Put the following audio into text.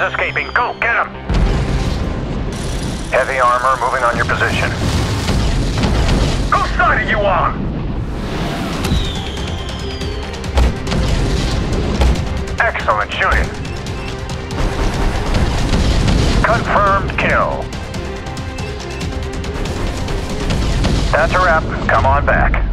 is escaping. Go, get him! Heavy armor moving on your position. Whose side are you on? Excellent shooting. Confirmed kill. That's a wrap. Come on back.